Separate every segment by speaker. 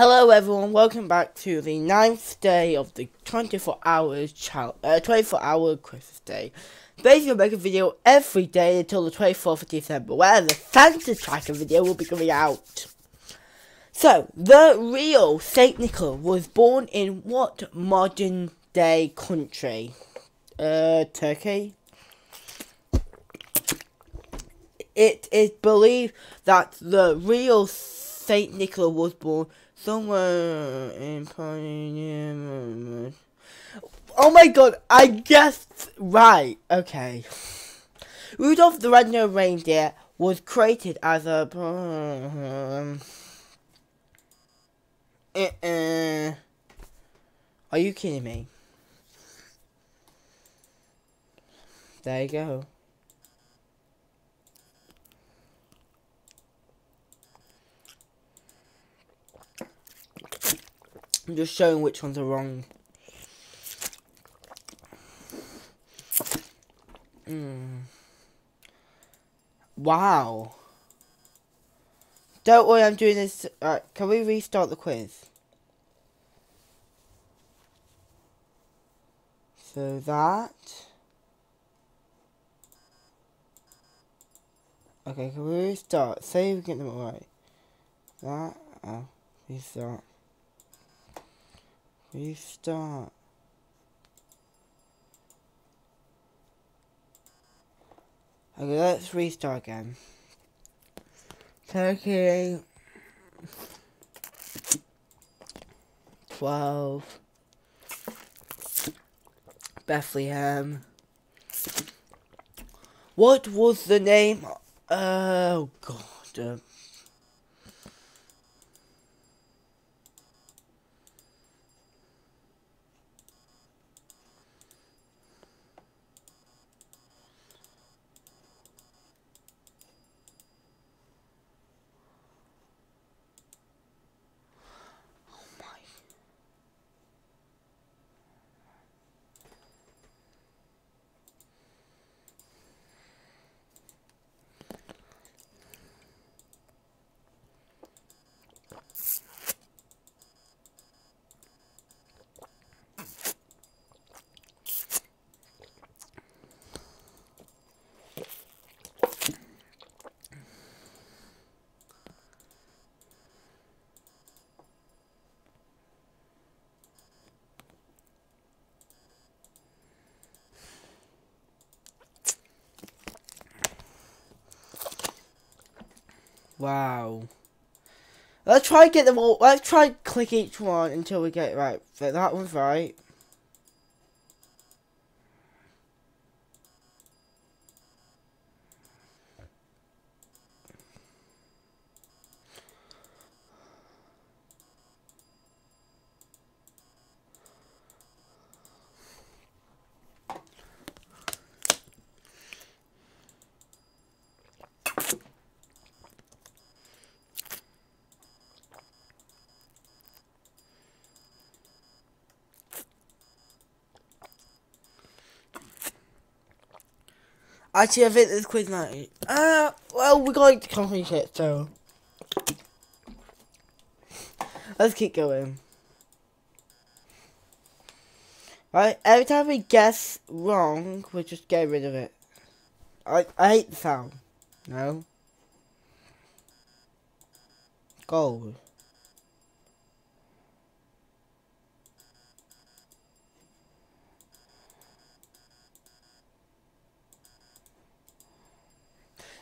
Speaker 1: Hello everyone, welcome back to the ninth day of the 24 hours uh, 24 hour Christmas day. Basically, I'll make a video every day until the 24th of December, where the Santa Tracker video will be coming out. So, the real Saint Nicholas was born in what modern day country? Uh, Turkey? It is believed that the real Saint Nicholas was born somewhere in Pioneer. Oh my god, I guessed right. Okay. Rudolph the Red-Nosed Reindeer was created as a. Uh, uh, are you kidding me? There you go. I'm just showing which ones are wrong. Mm. Wow. Don't worry, I'm doing this. Uh, can we restart the quiz? So that. Okay, can we restart? Say we get them right. That. Oh, restart. Restart. Okay, let's restart again. Turkey. 12. Bethlehem. What was the name? Oh, God. Uh, Wow. Let's try get them all. Let's try click each one until we get it right. That one's right. Actually, I think this quiz night. Uh, well, we got to complete it, so. Let's keep going. Right, every time we guess wrong, we just get rid of it. I, I hate the sound. No. Gold.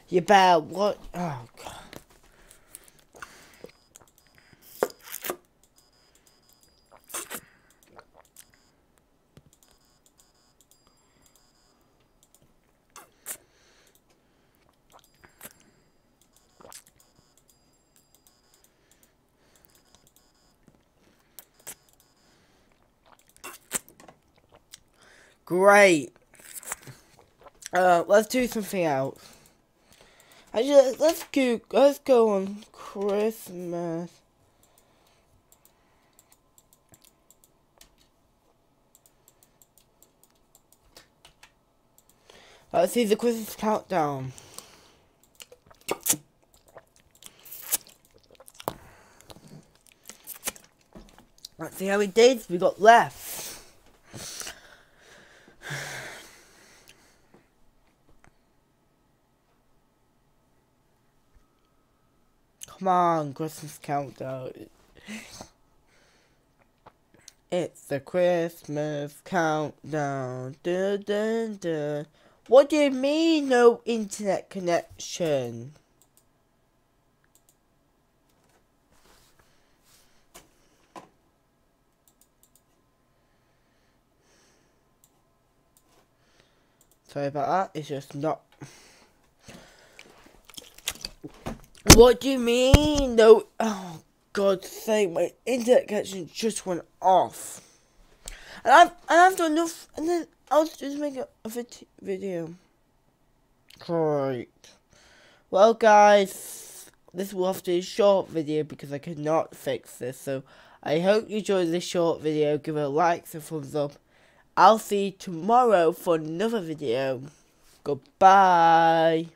Speaker 1: You better what? Oh god. Great. Uh, let's do something else. I just let's go let's go on Christmas. Let's see the Christmas countdown. Let's see how many days we got left. Come on, Christmas countdown. It's the Christmas countdown. Dun, dun, dun. What do you mean, no internet connection? Sorry about that, it's just not What do you mean? No. Oh, God's sake, my internet connection just went off. And I've, and I've done enough, and then I'll just make a, a video. Great. Well, guys, this will have to be a short video because I cannot fix this. So, I hope you enjoyed this short video. Give it a like, a thumbs up. I'll see you tomorrow for another video. Goodbye.